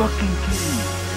fucking kidding me?